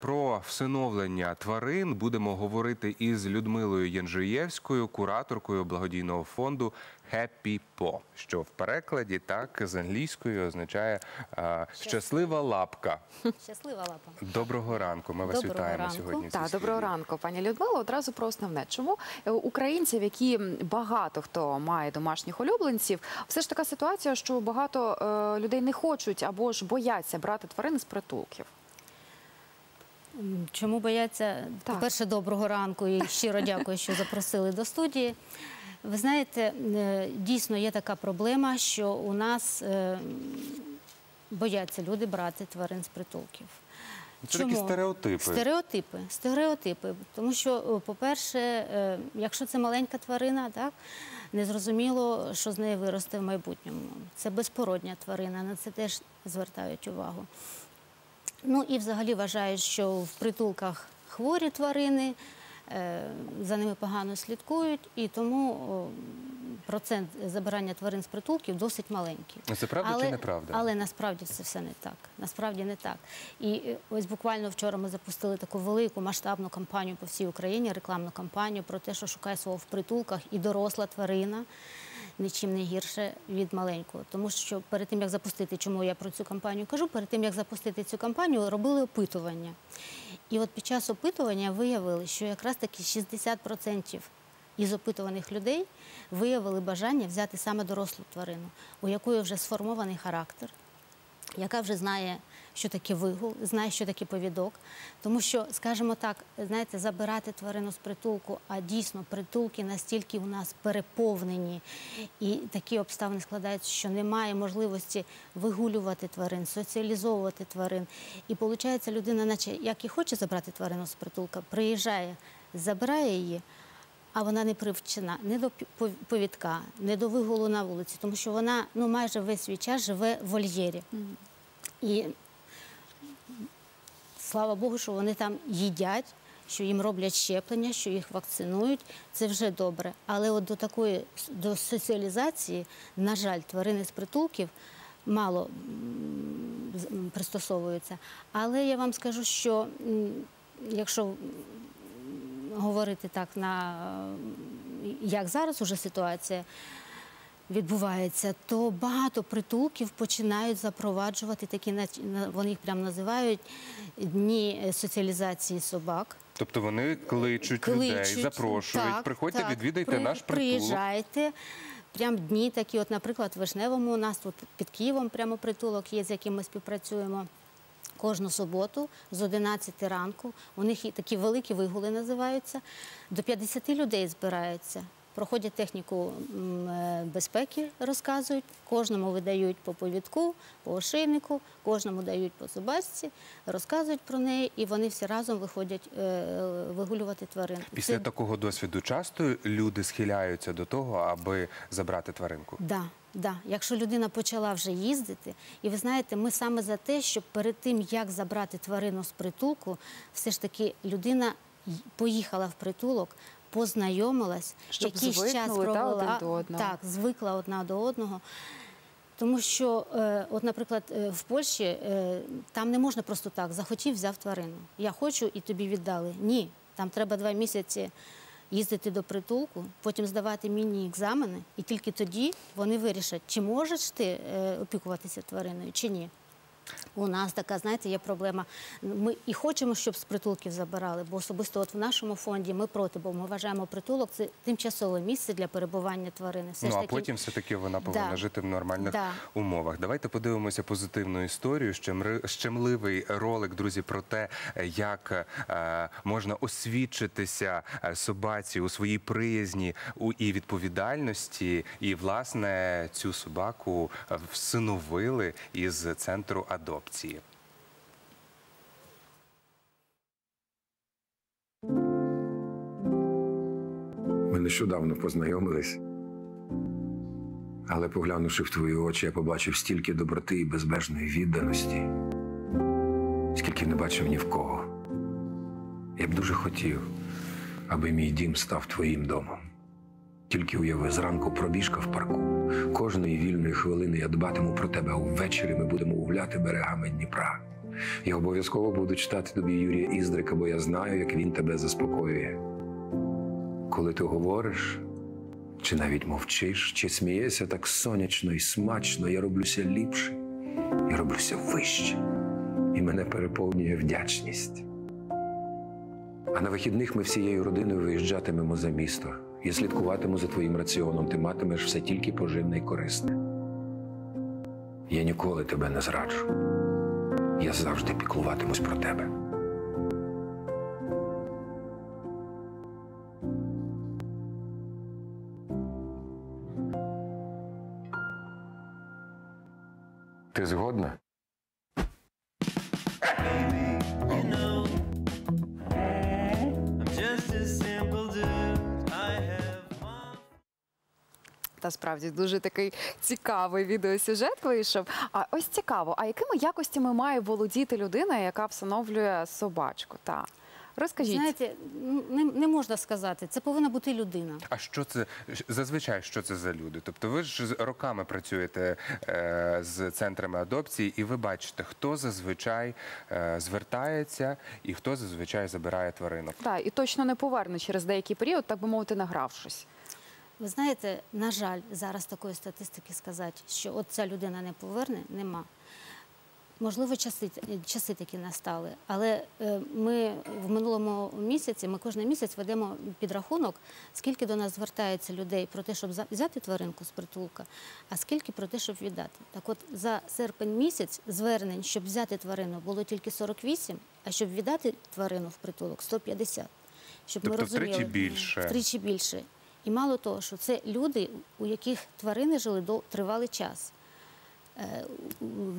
Про всиновлення тварин будемо говорити із Людмилою Янжиєвською, кураторкою благодійного фонду Happy Paw, що в перекладі так з англійської означає а, щаслива лапка. Щаслива лапа. Доброго ранку. Ми вас Доброго вітаємо ранку. сьогодні. Так, доброго ранку, пані Людмила. Одразу про основне. Чому е, українців, які багато хто має домашніх улюбленців, все ж така ситуація, що багато е, людей не хочуть або ж бояться брати тварин з притулків. Чому бояться? Так. По-перше, доброго ранку і щиро дякую, що запросили до студії. Ви знаєте, е, дійсно є така проблема, що у нас е, бояться люди брати тварин з притулків. Це такі стереотипи. Стереотипи. Стереотипи. Тому що, по-перше, е, якщо це маленька тварина, так незрозуміло, що з неї виросте в майбутньому. Це безпородня тварина, на це теж звертають увагу. Ну і взагалі вважають, що в притулках хворі тварини, е, за ними погано слідкують, і тому процент забирання тварин з притулків досить маленький. Це правда але, чи неправда? Але насправді це все не так. Насправді не так. І е, ось буквально вчора ми запустили таку велику масштабну кампанію по всій Україні, рекламну кампанію про те, що шукає свого в притулках і доросла тварина. Нічим не гірше від маленького, тому що перед тим як запустити, чому я про цю кампанію кажу, перед тим як запустити цю кампанію, робили опитування. І от під час опитування виявили, що якраз таки 60% із опитуваних людей виявили бажання взяти саме дорослу тварину, у якої вже сформований характер, яка вже знає, що таке вигул, знає, що таке повідок. Тому що, скажімо так, знаєте, забирати тварину з притулку, а дійсно притулки настільки у нас переповнені, і такі обставини складаються, що немає можливості вигулювати тварин, соціалізовувати тварин. І виходить, людина, наче як і хоче забрати тварину з притулка, приїжджає, забирає її. А вона не привчена не до повідка, не до вигулу на вулиці, тому що вона ну майже весь свій час живе в вольєрі. І слава Богу, що вони там їдять, що їм роблять щеплення, що їх вакцинують. Це вже добре. Але от до такої до соціалізації, на жаль, тварини з притулків мало пристосовуються. Але я вам скажу, що якщо говорити так на як зараз уже ситуація відбувається, то багато притулків починають запроваджувати такі вони їх прямо називають дні е, соціалізації собак. Тобто вони кличуть, людей, запрошують, Так, приходьте, так. відвідайте При- наш притулок. Приїжджайте. Прям дні такі, от, наприклад, в Вишневому у нас тут під Києвом прямо притулок є, з яким ми співпрацюємо. Кожну суботу з 11 ранку. У них такі великі вигули називаються. До 50 людей збираються. Проходять техніку е, безпеки, розказують. Кожному видають по повідку, по ошейнику, кожному дають по собачці, розказують про неї, і вони всі разом виходять е, е, вигулювати тварин. Після Це такого досвіду часто люди схиляються до того, аби забрати тваринку. Да, да. Якщо людина почала вже їздити, і ви знаєте, ми саме за те, щоб перед тим, як забрати тварину з притулку, все ж таки людина поїхала в притулок, познайомилась, Щоб якийсь час звикнули, та, один до одного. так, звикла одна до одного. Тому що, е, от, наприклад, е, в Польщі е, там не можна просто так захотів, взяв тварину. Я хочу і тобі віддали. Ні, там треба два місяці їздити до притулку, потім здавати міні-екзамени, і тільки тоді вони вирішать, чи можеш ти е, опікуватися твариною, чи ні. У нас така, знаєте, є проблема. Ми і хочемо, щоб з притулків забирали, бо особисто от в нашому фонді ми проти, бо ми вважаємо притулок це тимчасове місце для перебування тварини. Все ну ж а таки, потім все-таки вона повинна Да. жити в нормальних Да. умовах. Давайте подивимося позитивну історію. Щемливий ролик, друзі, про те, як е, можна освідчитися е, собаці у своїй приязні у і відповідальності. І власне цю собаку е, всиновили із центру адопції. Ми нещодавно познайомились. Але поглянувши в твої очі, я побачив стільки доброти і безмежної відданості, скільки не бачив ні в кого. Я б дуже хотів, аби мій дім став твоїм домом. Тільки уяви, зранку пробіжка в парку. Кожної вільної хвилини я дбатиму про тебе, а ввечері ми будемо гуляти берегами Дніпра. Я обов'язково буду читати тобі Юрія Іздрика, бо я знаю, як він тебе заспокоює. Коли ти говориш, чи навіть мовчиш, чи смієшся так сонячно і смачно, я роблюся ліпше, я роблюся вище, і мене переповнює вдячність. А на вихідних ми всією родиною виїжджатимемо за місто. Я слідкуватиму за твоїм раціоном, ти матимеш все тільки поживне і корисне. Я ніколи тебе не зраджу. Я завжди піклуватимусь про тебе. Справді дуже такий цікавий відеосюжет вийшов. А ось цікаво, а якими якостями має володіти людина, яка всиновлює собачку? Та розкажіть. Знаєте, ну, не, не можна сказати. Це повинна бути людина. А що це зазвичай? Що це за люди? Тобто, ви ж з- роками працюєте е, з центрами адопції, і ви бачите, хто зазвичай е, звертається і хто зазвичай забирає тваринок. Так, і точно не поверне через деякий період, так би мовити, награвшись. Ви знаєте, на жаль, зараз такої статистики сказати, що от ця людина не поверне, нема. Можливо, часи, часи такі настали, але е, ми в минулому місяці, ми кожен місяць ведемо підрахунок, скільки до нас звертається людей про те, щоб взяти тваринку з притулка, а скільки про те, щоб віддати. Так от за серпень місяць звернень, щоб взяти тварину, було тільки 48, а щоб віддати тварину в притулок 150. Щоб Тобто ми втричі розуміли, більше. Втричі більше. І мало того, що це люди, у яких тварини жили до тривалий час. Е,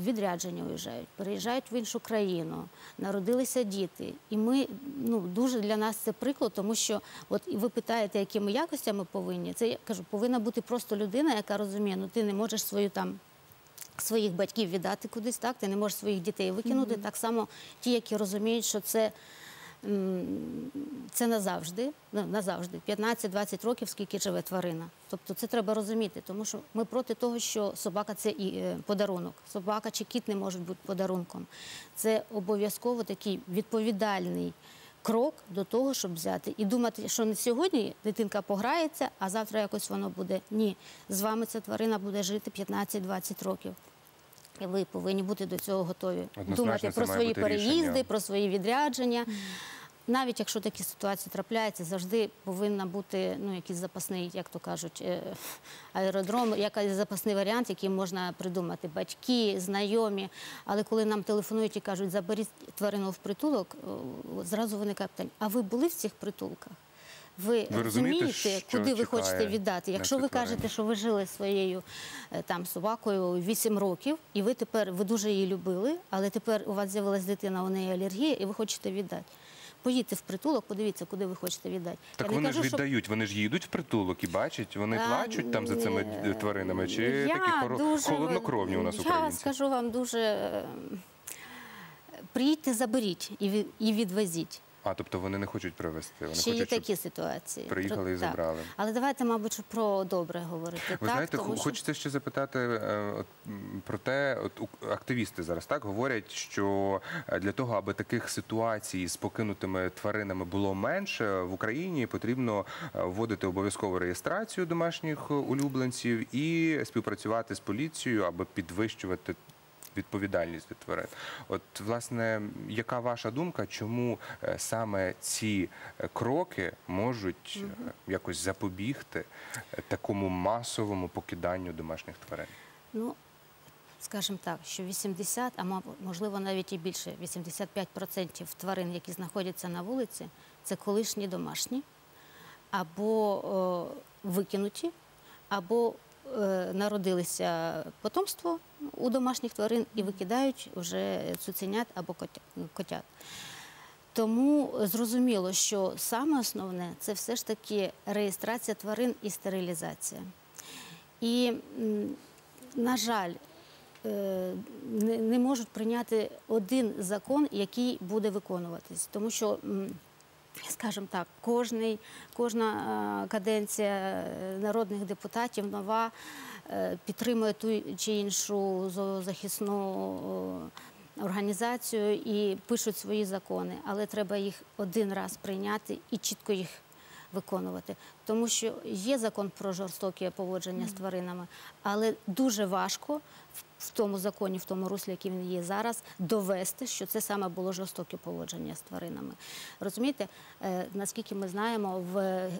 Відрядження уїжджають, переїжджають в іншу країну, народилися діти. І ми ну дуже для нас це приклад, тому що от ви питаєте, якими якостями повинні. Це я кажу, повинна бути просто людина, яка розуміє, ну ти не можеш свою там. Своїх батьків віддати кудись, так ти не можеш своїх дітей викинути. Так само ті, які розуміють, що це це назавжди, ну, назавжди, 15-20 років, скільки живе тварина. Тобто це треба розуміти, тому що ми проти того, що собака це і е, подарунок. Собака чи кіт не можуть бути подарунком. Це обов'язково такий відповідальний крок до того, щоб взяти. І думати, що не сьогодні дитинка пограється, а завтра якось воно буде. Ні, з вами ця тварина буде жити 15-20 років. І ви повинні бути до цього готові. Однозначно, Думати про свої переїзди, рішення. про свої відрядження. Навіть якщо такі ситуації трапляються, завжди повинна бути ну, якийсь запасний, як то кажуть, е, аеродром, якийсь запасний варіант, який можна придумати. Батьки, знайомі. Але коли нам телефонують і кажуть, заберіть тварину в притулок, зразу виникає питання, а ви були в цих притулках? Ви, Ви розумієте, що куди ви хочете віддати? Якщо ви кажете, що ви жили своєю е, там собакою 8 років, і ви тепер ви дуже її любили, але тепер у вас з'явилась дитина, у неї алергія, і ви хочете віддати. Поїдьте в притулок, подивіться, куди ви хочете віддати. Так Я вони кажу, ж що- віддають, вони ж їдуть в притулок і бачать, вони Та, плачуть там за цими тваринами, чи Я такі хоро- дуже- холоднокровні у нас Я українці? скажу вам дуже. е, Приїдьте, заберіть і відвезіть. А тобто вони не хочуть привезти, вони Ще є хочуть, такі ситуації. приїхали і Так. забрали. Але давайте, мабуть, про добре говорити. Ви так, знаєте, тому хо- що- ще запитати е, от, про те, от активісти зараз так говорять, що е, для того, аби таких ситуацій з покинутими тваринами було менше, в Україні потрібно е, вводити обов'язкову реєстрацію домашніх улюбленців і співпрацювати з поліцією, аби підвищувати. Відповідальність від тварин. От, власне, яка ваша думка, чому е, саме ці е, кроки можуть е, якось запобігти такому масовому покиданню домашніх тварин? Ну, скажімо так, що 80, а можливо навіть і більше, 85% тварин, які знаходяться на вулиці, це колишні домашні, або о, викинуті, або народилися потомство у домашніх тварин і викидають вже цуценят або котят. Тому зрозуміло, що саме основне це все ж таки реєстрація тварин і стерилізація. І, на жаль, е, не, можуть прийняти один закон, який буде виконуватись. Тому що, скажімо так, кожний, кожна е, каденція е, народних депутатів нова е, підтримує ту чи іншу зоозахисну організацію і пишуть свої закони, але треба їх один раз прийняти і чітко їх виконувати. Тому що є закон про жорстоке поводження з тваринами, але дуже важко в- тому законі, в тому руслі, який він є зараз, довести, що це саме було жорстоке поводження з тваринами. Розумієте, е, наскільки ми знаємо, в, е,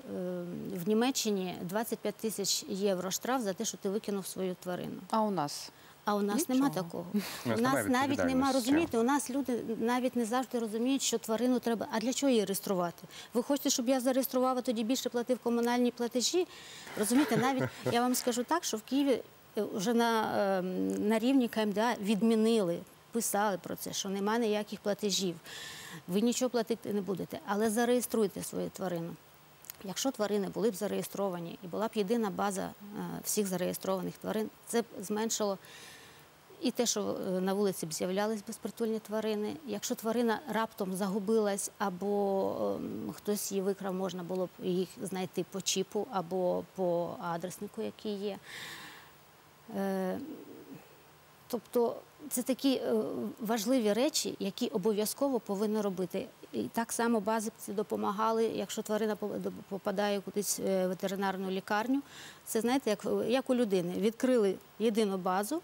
в Німеччині 25 тисяч євро штраф за те, що ти викинув свою тварину. А у нас А у нас нема такого. У У нас навіть нема, розумієте, у нас люди навіть не завжди розуміють, що тварину треба. А для чого її реєструвати? Ви хочете, щоб я зареєстрував, а тоді більше платив комунальні платежі? Розумієте, навіть я вам скажу так, що в Києві е, вже на, е, на рівні КМДА відмінили, писали про це, що немає ніяких платежів. Ви нічого платити не будете, але зареєструйте свою тварину. Якщо тварини були б зареєстровані і була б єдина база е, всіх зареєстрованих тварин, це б зменшило і те, що е, на вулиці б з'являлись безпритульні тварини. Якщо тварина раптом загубилась або ем, хтось її викрав, можна було б їх знайти по чіпу або по адреснику, який є. Е, Тобто це такі е, важливі речі, які обов'язково повинні робити. І так само бази ці допомагали, якщо тварина попадає кудись в ветеринарну лікарню. Це знаєте, як, як у людини. Відкрили єдину базу,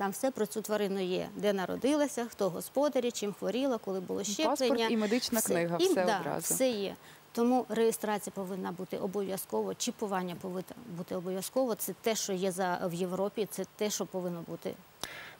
там все про цю тварину є, де народилася, хто господарі, чим хворіла, коли було щеплення. Паспорт і медична книга, і, все да. Все є. Тому реєстрація повинна бути обов'язково, чіпування повинно бути обов'язково. Це те, що є за в Європі, це те, що повинно бути.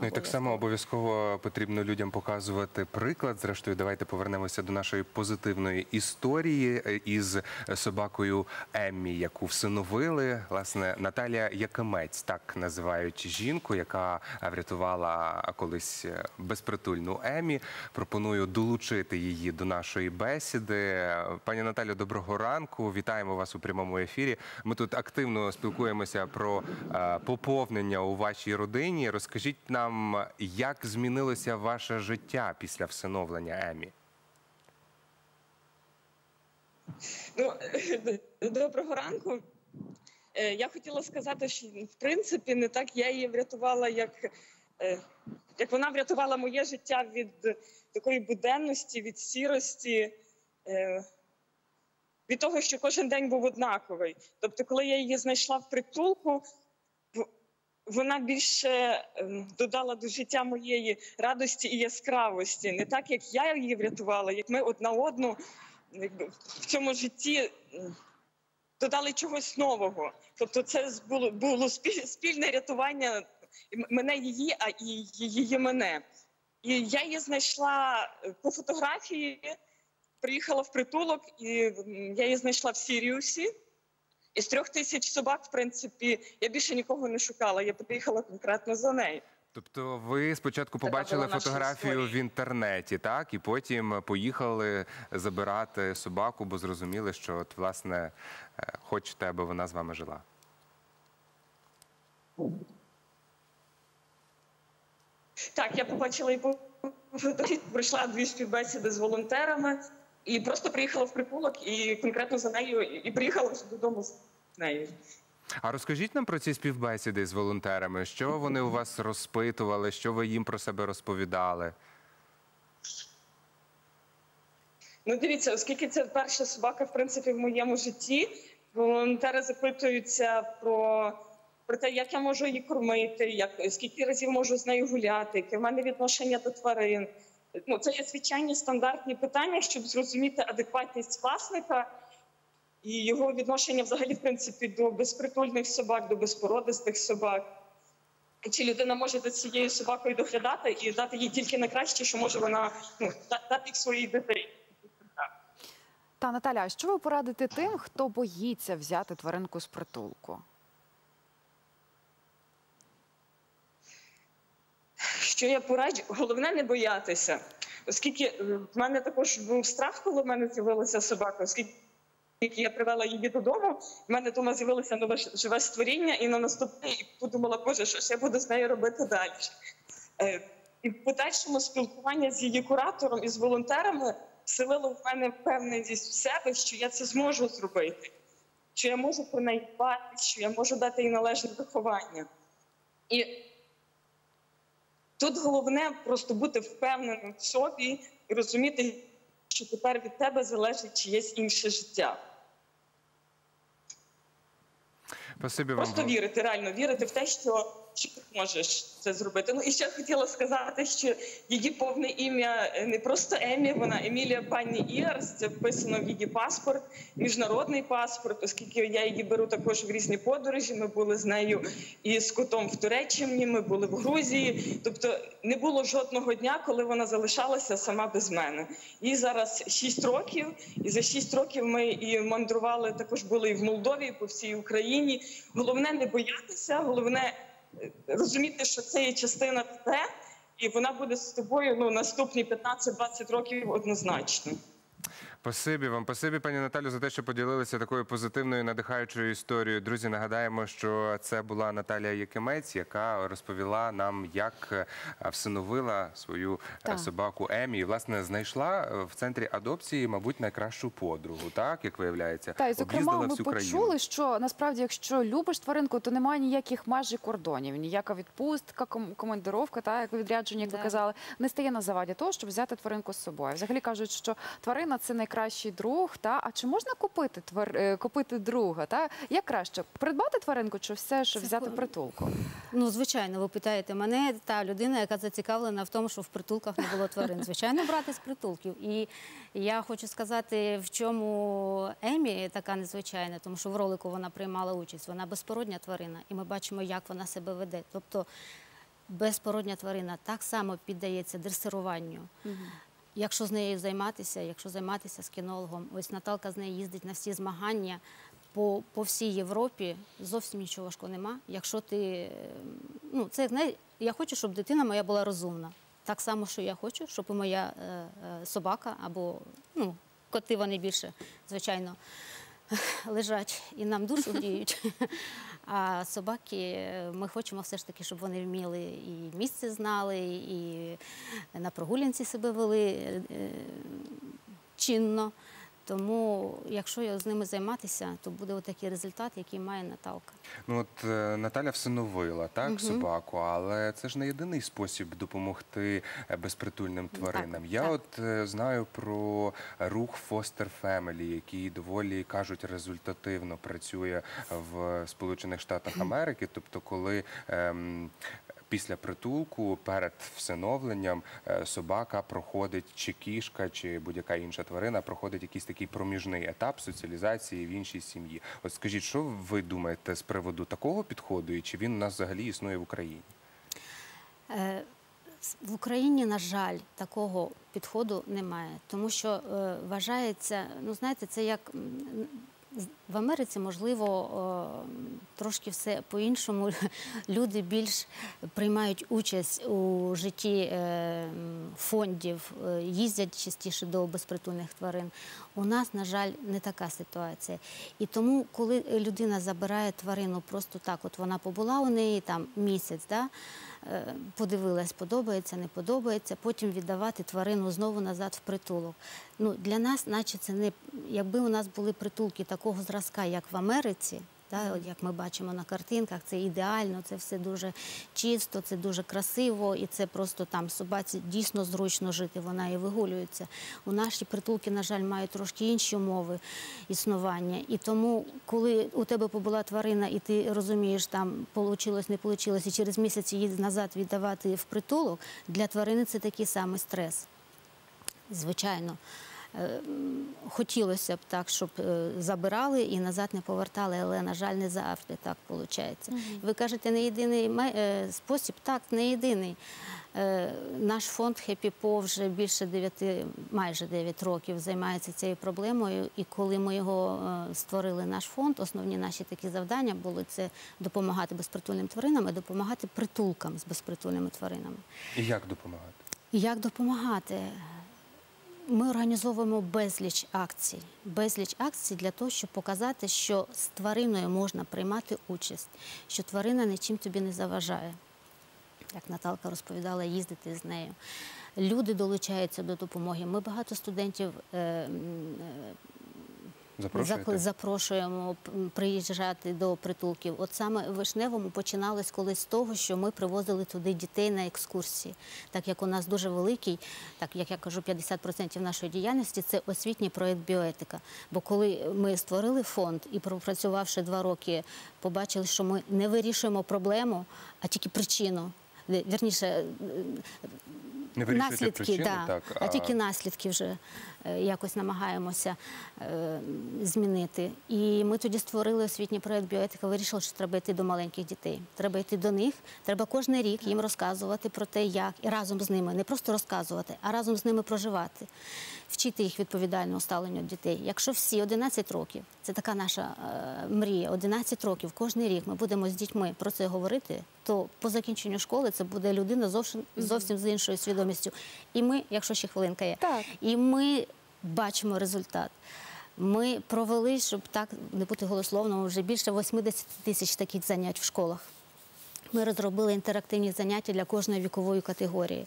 Ну і так само обов'язково потрібно людям показувати приклад. Зрештою, давайте повернемося до нашої позитивної історії е, із собакою Еммі, яку всиновили. Власне, Наталія Якимець, так називають жінку, яка врятувала колись безпритульну Еммі. Пропоную долучити її до нашої бесіди. Пані Наталю, доброго ранку. Вітаємо вас у прямому ефірі. Ми тут активно спілкуємося про е, поповнення у вашій родині. Розкажіть нам, як змінилося ваше життя після всиновлення Емі? Ну, доброго ранку. Е, Я хотіла сказати, що в принципі не так я її врятувала, як, е, як вона врятувала моє життя від такої буденності, від сірості, е, від того, що кожен день був однаковий. Тобто, коли я її знайшла в притулку, вона більше ем, додала до життя моєї радості і яскравості. Не так, як я її врятувала, як ми одна одну в цьому житті додали чогось нового. Тобто, це було, було спільне рятування мене її, а і її мене. І я її знайшла е, по фотографії, приїхала в притулок, і я її знайшла в Сіріусі. Із трьох тисяч собак, в принципі, я більше нікого не шукала. Я приїхала конкретно за нею. Тобто, ви спочатку побачили фотографію в інтернеті, так, і потім поїхали забирати собаку, бо зрозуміли, що от власне е, хочете, аби вона з вами жила. Так, я побачила і по пройшла дві співбесіди з волонтерами і просто приїхала в притулок і конкретно за нею і приїхала додому нею. А розкажіть нам про ці співбесіди з волонтерами. Що вони у вас розпитували, що ви їм про себе розповідали? Ну, дивіться, оскільки це перша собака, в принципі, в моєму житті, волонтери запитуються про, про те, як я можу її кормити, як, скільки разів можу з нею гуляти, яке в мене відношення до тварин. Ну, це є звичайні стандартні питання, щоб зрозуміти адекватність власника і його відношення взагалі, в принципі, до безпритульних собак, до безпородистих собак. Чи людина може за цією собакою доглядати і дати їй тільки найкраще, що може вона ну, да- дати своїй дитині. та Наталя, а що ви порадите тим, хто боїться взяти тваринку з притулку? Що я пораджу? Головне не боятися. Оскільки в мене також був страх, коли в мене з'явилася собака, оскільки я привела її додому, в мене вдома з'явилося нове живе створіння, і на наступний подумала, боже, що ж я буду з нею робити далі. Е, І в подальшому спілкування з її куратором і з волонтерами вселило в мене впевненість в себе, що я це зможу зробити, що я можу про неї дбати, що я можу дати їй належне виховання. І Тут головне просто бути впевненим в собі і розуміти, що тепер від тебе залежить чиєсь інше життя. Спасибі вам. Просто вірити, реально вірити в те, що, що ти можеш це зробити. Ну і ще хотіла сказати, що її повне ім'я е, не просто Емі, вона Емілія Панні Іарс. Це вписано в її паспорт, міжнародний паспорт, оскільки я її беру також в різні подорожі. Ми були з нею і з котом в Туреччині, ми були в Грузії. Тобто не було жодного дня, коли вона залишалася сама без мене. Їй зараз 6 років, і за 6 років ми і мандрували також були і в Молдові, і по всій Україні. Головне не боятися, головне розуміти, що це є частина тебе, і вона буде з тобою ну наступні 15-20 років однозначно. Спасибі вам, спасибі, пані Наталю, за те, що поділилися такою позитивною надихаючою історією. Друзі, нагадаємо, що це була Наталія Якимець, яка розповіла нам, як е, всиновила свою е, Так. собаку Емі. І, власне, знайшла е, в центрі адопції, мабуть, найкращу подругу, так як виявляється. Та і зокрема, ми всю країну. почули, що насправді, якщо любиш тваринку, то немає ніяких меж і кордонів, ніяка відпустка, ком- командировка, та як відрядження, як ви казали, не стає на заваді того, щоб взяти тваринку з собою. Взагалі кажуть, що тварина це найкращий друг. Та а чи можна купити твар... е, купити друга? Та як краще придбати тваринку, чи все ж взяти притулку? Ну, звичайно, ви питаєте мене, та людина, яка зацікавлена в тому, що в притулках не було тварин. Звичайно, брати з притулків. І я хочу сказати, в чому Емі така незвичайна, тому що в ролику вона приймала участь. Вона безпородня тварина, і ми бачимо, як вона себе веде. Тобто безпородня тварина так само піддається дресируванню. Якщо з нею займатися, якщо займатися з кінологом, ось Наталка з нею їздить на всі змагання по, по всій Європі, зовсім нічого важкого нема. Якщо ти, е, ну, це не я хочу, щоб дитина моя була розумна. Так само, що я хочу, щоб і моя е, е, собака або ну, коти вони більше, звичайно, лежать і нам душу гріють. А собаки, ми хочемо все ж таки, щоб вони вміли і місце знали, і на прогулянці себе вели е, е, чинно. Тому, якщо з ними займатися, то буде отакий результат, який має Наталка. Ну от е, Наталя всиновила так собаку, але це ж не єдиний спосіб допомогти е, безпритульним тваринам. Я так. от е, знаю про рух Foster Family, який доволі кажуть результативно працює в Сполучених Штатах Америки. Тобто, коли ем, Після притулку перед всиновленням е, собака проходить чи кішка, чи будь-яка інша тварина проходить якийсь такий проміжний етап соціалізації в іншій сім'ї. От скажіть, що ви думаєте з приводу такого підходу, і чи він у нас взагалі існує в Україні? Е, В Україні, на жаль, такого підходу немає, тому що е, вважається, ну знаєте, це як в Америці, можливо, трошки все по-іншому. Люди більш приймають участь у житті е, фондів, е, їздять частіше до безпритульних тварин. У нас, на жаль, не така ситуація. І тому, коли людина забирає тварину просто так, от вона побула у неї там місяць, да, е, подивилась, подобається, не подобається, потім віддавати тварину знову назад в притулок. Ну, для нас, наче це не якби у нас були притулки такого зразка, як в Америці. Та, от як ми бачимо на картинках, це ідеально, це все дуже чисто, це дуже красиво, і це просто там собаці дійсно зручно жити, вона і вигулюється. У наші притулки, на жаль, мають трошки інші умови існування. І тому, коли у тебе побула тварина, і ти розумієш, там вийшло, не вийшло, і через місяць її назад віддавати в притулок, для тварини це такий самий стрес. Звичайно. Е, Хотілося б так, щоб е, забирали і назад не повертали, але, на жаль, не завжди так виходить. Ви кажете, не єдиний е, спосіб? Так, не єдиний. Наш фонд Paw вже більше 9, майже 9 років займається цією проблемою. І коли ми його створили, наш фонд, основні наші такі завдання були це допомагати безпритульним тваринам і допомагати притулкам з безпритульними тваринами. І як допомагати? Як допомагати? Ми організовуємо безліч акцій, безліч акцій для того, щоб показати, що з твариною можна приймати участь, що тварина нічим тобі не заважає. Як Наталка розповідала, їздити з нею. Люди долучаються до допомоги. Ми багато студентів е, е, Запрошуєте? Запрошуємо приїжджати до притулків. От саме в Вишневому починалось колись з того, що ми привозили туди дітей на екскурсії. Так як у нас дуже великий, так як я кажу, 50% нашої діяльності це освітній проєкт біоетика. Бо коли ми створили фонд і пропрацювавши два роки, побачили, що ми не вирішуємо проблему, а тільки причину. Ві- Вірніше, Не вирішуєте наслідки, причини, да, так, а тільки наслідки вже е, якось намагаємося е, змінити. І ми тоді створили освітній проєкт біоетика, вирішили, що треба йти до маленьких дітей. Треба йти до них, треба кожен рік їм розказувати про те, як і разом з ними, не просто розказувати, а разом з ними проживати, вчити їх відповідального ставлення дітей. Якщо всі 11 років, це така наша е, мрія, 11 років, кожен рік ми будемо з дітьми про це говорити, то по закінченню школи це буде людина зовсім, зовсім з іншою свідомістю. І ми, якщо ще хвилинка є, Так. і ми бачимо результат. Ми провели, щоб так не бути голословно, вже більше 80 тисяч таких занять в школах. Ми розробили інтерактивні заняття для кожної вікової категорії.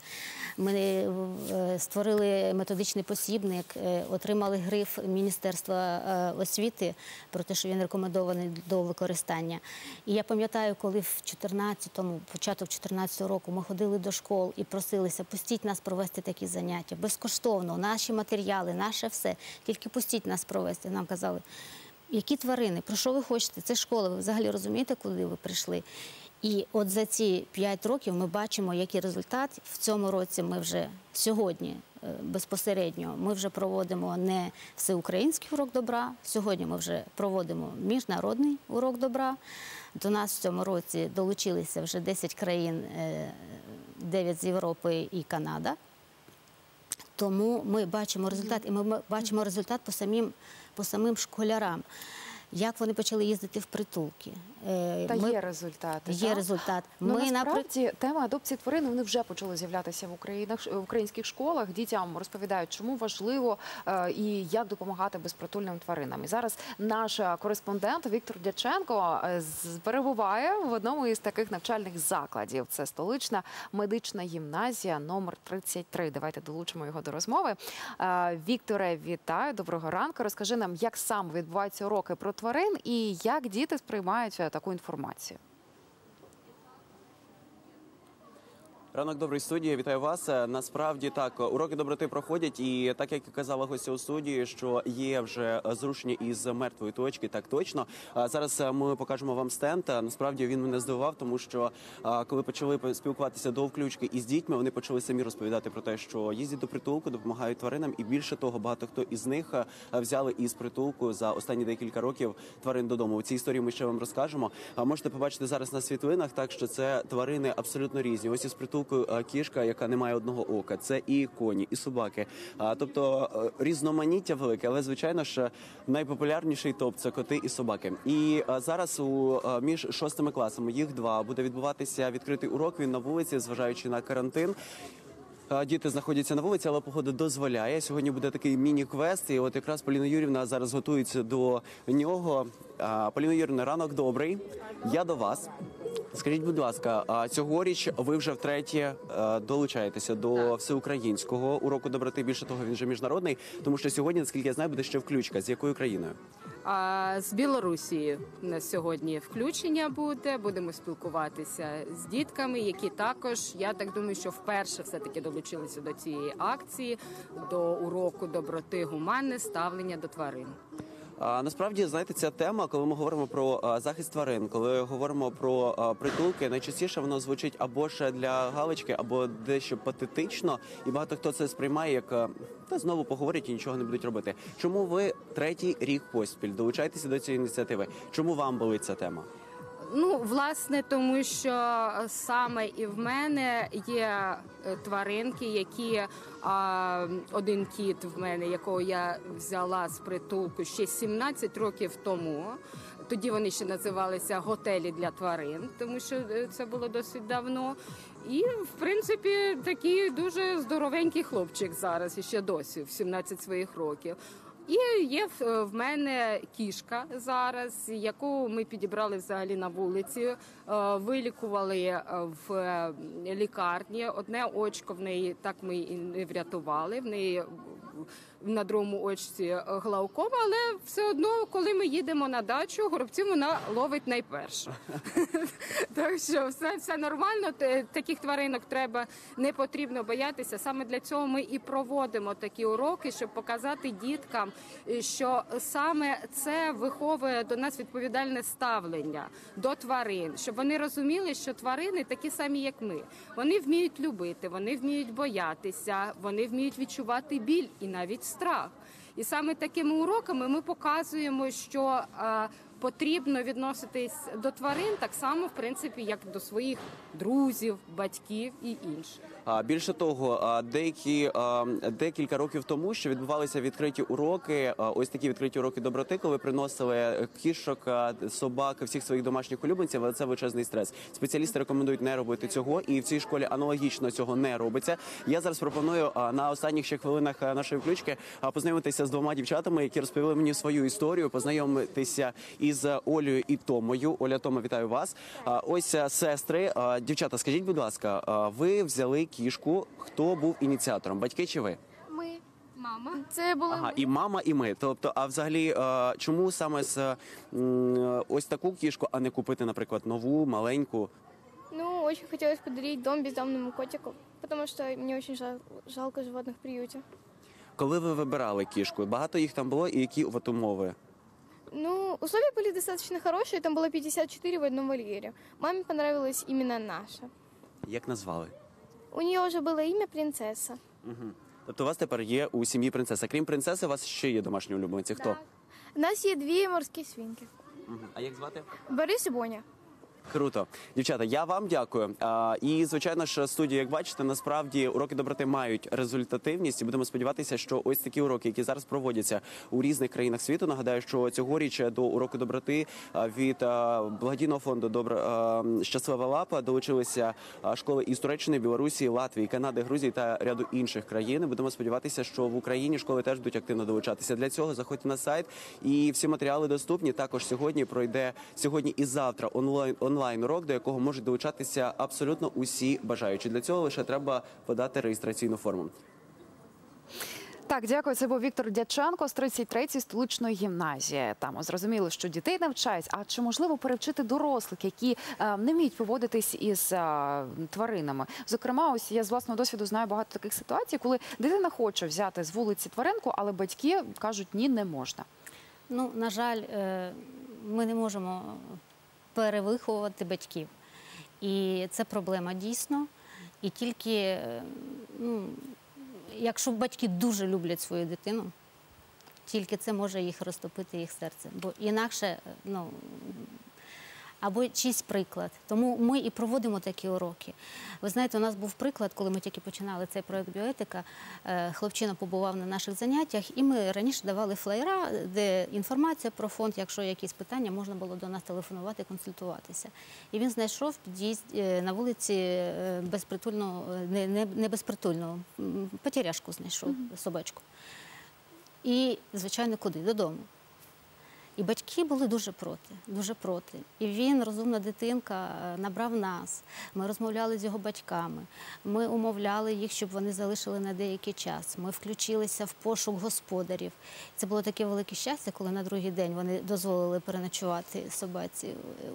Ми е, створили методичний посібник, е, отримали гриф Міністерства е, освіти про те, що він рекомендований до використання. І я пам'ятаю, коли в 14-му, початок 14-го року ми ходили до школ і просилися, пустіть нас провести такі заняття безкоштовно, наші матеріали, наше все. Тільки пустіть нас провести. Нам казали, які тварини, про що ви хочете? Це школа. Ви взагалі розумієте, куди ви прийшли? І от за ці 5 років ми бачимо, який результат. В цьому році ми вже сьогодні е, безпосередньо ми вже проводимо не всеукраїнський урок добра. Сьогодні ми вже проводимо міжнародний урок добра. До нас в цьому році долучилися вже 10 країн, 9 з Європи і Канада. Тому ми бачимо результат, і ми бачимо результат по самим, по самим школярам. Як вони почали їздити в притулки? Е, Та ми- є результати. Є так? результат. Ну, Ми насправді тема адопції тварин вони вже почали з'являтися в Українах в українських школах. Дітям розповідають, чому важливо е, і як допомагати безпритульним тваринам. І зараз наш е, кореспондент Віктор Дяченко перебуває в одному із таких навчальних закладів. Це столична медична гімназія номер 33. Давайте долучимо його до розмови. Вікторе, вітаю, доброго ранку. Розкажи нам, як саме відбуваються уроки про тварин і як діти сприймають е, таку інформацію. Ранок добрий студії, вітаю вас. Е, Насправді так уроки доброти проходять, і так як казала гостя у студії, що є вже е, зрушення із мертвої точки, так точно. Зараз е, ми покажемо вам стенд. Насправді він мене здивував, тому що коли почали по- спілкуватися до включки із дітьми, вони почали самі розповідати про те, що їздять до притулку, допомагають тваринам, і більше того, багато хто із них взяли із притулку за останні декілька років тварин додому. У цій історії ми ще вам розкажемо. Можете побачити зараз на світлинах, так що це тварини абсолютно різні. Ось із притулку е, кішка, яка не має одного ока. Це і коні, і собаки. Тобто е, різноманіття велике, але звичайно ж найпопулярніший топ це коти і собаки. І зараз у між шостими класами їх два буде відбуватися відкритий урок. Він на вулиці, зважаючи на карантин. Діти знаходяться на вулиці, але погода дозволяє. Сьогодні буде такий міні-квест. І от якраз Поліна Юрівна зараз готується до нього. Поліна Юрівна, ранок добрий. Я до вас. Скажіть, будь ласка, цьогоріч ви вже втретє е, долучаєтеся до всеукраїнського уроку доброти. Більше того, він вже міжнародний, тому що сьогодні, наскільки я знаю, буде ще включка. З якою країною? А з Білорусі на сьогодні включення буде. Будемо спілкуватися з дітками, які також я так думаю, що вперше все таки долучилися до цієї акції, до уроку доброти гуманне ставлення до тварин. Насправді, знаєте, ця тема, коли ми говоримо про захист тварин, коли говоримо про притулки, найчастіше воно звучить або ще для галочки, або дещо патетично, і багато хто це сприймає як та знову поговорять і нічого не будуть робити. Чому ви третій рік поспіль долучаєтеся до цієї ініціативи? Чому вам болить ця тема? Ну, власне, тому що саме і в мене є е, тваринки, які а, один кіт в мене, якого я взяла з притулку ще 17 років тому. Тоді вони ще називалися готелі для тварин, тому що е, це було досить давно. І в принципі такий дуже здоровенький хлопчик зараз і ще досі в 17 своїх років. І є в, мене кішка зараз, яку ми підібрали взагалі на вулиці, е, вилікували е, в лікарні. Одне очко в неї так ми і не врятували. В неї на другому очці е, глаукома, але все одно, коли ми їдемо на дачу, горобців вона ловить найперше. Так що все, все нормально. Таких тваринок треба не потрібно боятися. Саме для цього ми і проводимо такі уроки, щоб показати діткам, е, що саме це виховує до нас відповідальне ставлення до тварин, щоб вони розуміли, що тварини такі самі, як ми. Вони вміють любити, вони вміють боятися, вони вміють відчувати біль і навіть страх. І саме такими уроками ми показуємо, що е, потрібно відноситись до тварин так само, в принципі, як до своїх друзів, батьків і інших. Більше того, деякі декілька років тому, що відбувалися відкриті уроки, ось такі відкриті уроки доброти, коли приносили кішок, собак, всіх своїх домашніх улюбленців, але це величезний стрес. Спеціалісти рекомендують не робити цього, і в цій школі аналогічно цього не робиться. Я зараз пропоную на останніх ще хвилинах нашої включки познайомитися з двома дівчатами, які розповіли мені свою історію, познайомитися із Олею і Томою. Оля Тома, вітаю вас. Ось сестри. Дівчата, скажіть, будь ласка, ви взяли кішку? Хто був ініціатором? Батьки чи ви? Ми. Мама. Це були Ага, ми. і мама, і ми. Тобто, а взагалі, е, чому саме з м, ось таку кішку, а не купити, наприклад, нову, маленьку? Ну, очень хотелось подарить дом бездомному котику, потому что мне очень жал- жалко животных в приюте. Коли ви вибирали кішку, багато їх там було, і які от умови? Ну, условия были достаточно хорошие, там было 54 в одном вольере. Маме понравилась именно наша. Як назвали? У нее уже было имя принцесса. Угу. Тобто, у вас тепер є у сім'ї принцеса. Крім принцеси, у вас ще є домашні улюбленці. Хто? У нас є дві морські свинки. Угу. А як звати? Борис і Боня. Круто, дівчата. Я вам дякую. А, і звичайно ж, студія, як бачите, насправді уроки доброти мають результативність. І будемо сподіватися, що ось такі уроки, які зараз проводяться у різних країнах світу. Нагадаю, що цьогоріч до уроку доброти від благодійного фонду Добра щаслива лапа долучилися школи із Туреччини, Білорусі, Латвії, Канади, Грузії та ряду інших країн. Будемо сподіватися, що в Україні школи теж будуть активно долучатися. Для цього заходьте на сайт, і всі матеріали доступні. Також сьогодні пройде сьогодні і завтра онлайн онлайн урок, до якого можуть долучатися абсолютно усі бажаючі. Для цього лише треба подати реєстраційну форму. Так, дякую. Це був Віктор Дяченко з 33-ї столичної гімназії. Там ми зрозуміли, що дітей навчають. А чи можливо перевчити дорослих, які е, не вміють поводитись із е, тваринами? Зокрема, ось я з власного досвіду знаю багато таких ситуацій, коли дитина хоче взяти з вулиці тваринку, але батьки кажуть, ні, не можна. Ну, на жаль, е, ми не можемо перевиховувати батьків. І це проблема дійсно. І тільки, ну, якщо батьки дуже люблять свою дитину, тільки це може їх розтопити їх серце. Бо інакше, ну. Або чийсь приклад. Тому ми і проводимо такі уроки. Ви знаєте, у нас був приклад, коли ми тільки починали цей проект біоетика. е, Хлопчина побував на наших заняттях, і ми раніше давали флеєра, де інформація про фонд, якщо якісь питання, можна було до нас телефонувати, консультуватися. І він знайшов під'їзд е, на вулиці е, безпритульну, не, не, не безпритульну, потеряшку знайшов собачку. І, звичайно, куди? Додому. І батьки були дуже проти, дуже проти. І він, розумна дитинка, е, набрав нас. Ми розмовляли з його батьками. Ми умовляли їх, щоб вони залишили на деякий час. Ми включилися в пошук господарів. Це було таке велике щастя, коли на другий день вони дозволили переночувати собаці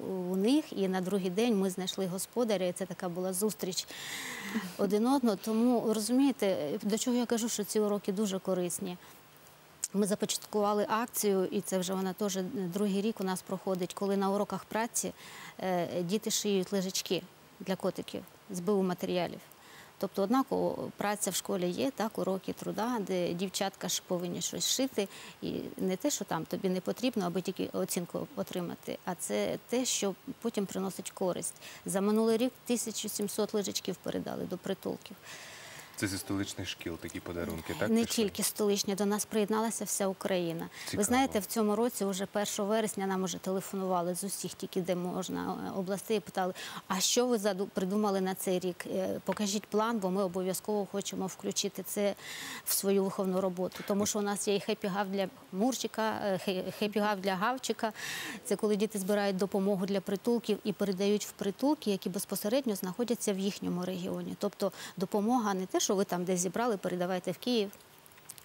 у- у них. І на другий день ми знайшли господаря. І це така була зустріч один одного. Тому розумієте, до чого я кажу, що ці уроки дуже корисні. Ми започаткували акцію, і це вже вона теж другий рік у нас проходить, коли на уроках праці е, діти шиють лежачки для котиків з БУ матеріалів. Тобто, однаково праця в школі є, так, уроки труда, де дівчатка ж повинні щось шити. І не те, що там тобі не потрібно, аби тільки оцінку отримати, а це те, що потім приносить користь. За минулий рік 1700 лежачків передали до притулків. Це зі столичних шкіл такі подарунки, так? Не тільки столичні, до нас приєдналася вся Україна. Цікаво. Ви знаєте, в цьому році, вже 1 вересня, нам уже телефонували з усіх, тільки де можна е, областей, і питали, а що ви придумали на цей рік? Е, Покажіть план, бо ми обов'язково хочемо включити це в свою виховну роботу. Тому що у нас є і хеппі-гав для Мурчика, е, хеппі-гав для Гавчика. Це коли діти збирають допомогу для притулків і передають в притулки, які безпосередньо знаходяться в їхньому регіоні. Тобто допомога не те, що ви там десь зібрали, передавайте в Київ.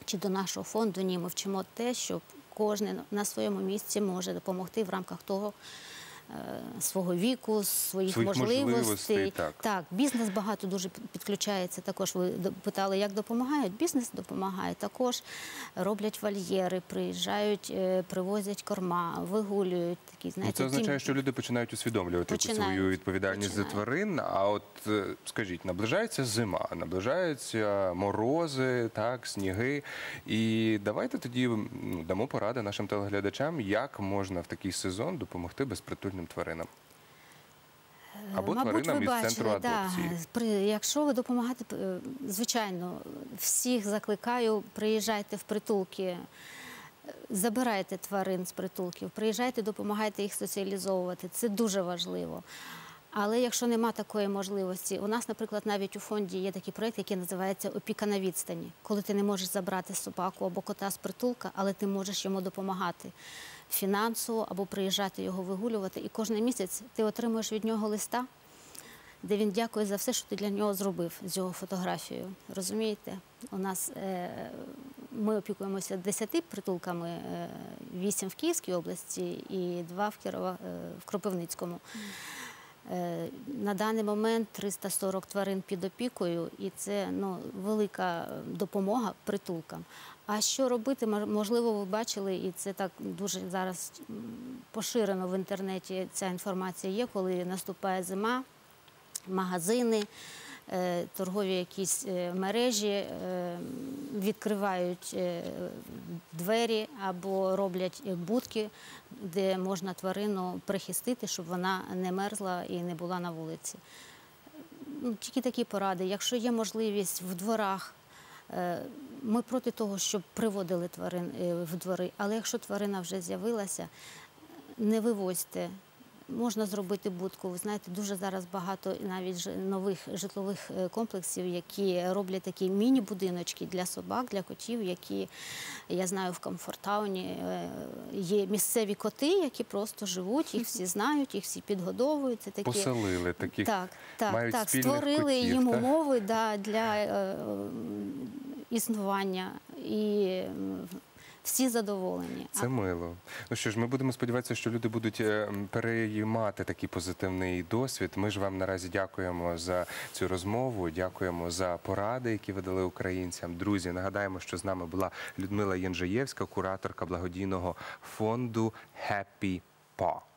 чи до нашого фонду. Ні, ми вчимо те, що кожен на своєму місці може допомогти в рамках того. Е, Свого віку, своїх, Своїх можливостей, так. так, бізнес багато дуже підключається. Також ви до- питали, як допомагають. Бізнес допомагає. Також роблять вольєри, приїжджають, е, привозять корма, вигулюють такі. Ну, Знаєте, це означає, ті- що люди починають усвідомлювати якусь Починають, свою відповідальність за починають. тварин. А от е, скажіть, наближається зима, наближаються морози, так, сніги. І давайте тоді ну, дамо поради нашим телеглядачам, як можна в такий сезон допомогти безпритульним тваринам. Або Е, Мабуть, тваринам ви із бачили, центру да, адопції. якщо ви допомагаєте, звичайно, всіх закликаю, приїжджайте в притулки, е, забирайте тварин з притулків, приїжджайте, допомагайте їх соціалізовувати. Це дуже важливо. Але якщо нема такої можливості, у нас, наприклад, навіть у фонді є такий проєкт, який називається Опіка на відстані, коли ти не можеш забрати собаку або кота з притулка, але ти можеш йому допомагати фінансово або приїжджати його вигулювати. І кожен місяць ти отримуєш від нього листа, де він дякує за все, що ти для нього зробив з його фотографією. Розумієте? У нас е, ми опікуємося 10 притулками, е, 8 в Київській області і 2 в Кірова, е, в Кропивницькому. Е, На даний момент 340 тварин під опікою, і це ну, велика допомога притулкам. А що робити? Можливо, ви бачили, і це так дуже зараз поширено в інтернеті. Ця інформація є, коли наступає зима, магазини, е, торгові якісь е, мережі е, відкривають двері або роблять будки, де можна тварину прихистити, щоб вона не мерзла і не була на вулиці. Тільки такі поради. Якщо є можливість в дворах, ми проти того, щоб приводили тварин е, в двори, але якщо тварина вже з'явилася, не вивозьте. Можна зробити будку. Ви знаєте, дуже зараз багато навіть нових житлових е, комплексів, які роблять такі міні-будиночки для собак, для котів, які я знаю в комфортауні е, є місцеві коти, які просто живуть, їх всі знають, їх всі підгодовують. Це такі Поселили таких, так, так, мають так. спільних створили котів, їм так? умови да, для е, е, існування і всі задоволені. Це мило. Ну що ж, ми будемо сподіватися, що люди будуть е, переймати такий позитивний досвід. Ми ж вам наразі дякуємо за цю розмову. Дякуємо за поради, які ви дали українцям. Друзі, нагадаємо, що з нами була Людмила Єнжаєвська, кураторка благодійного фонду Happy Paw.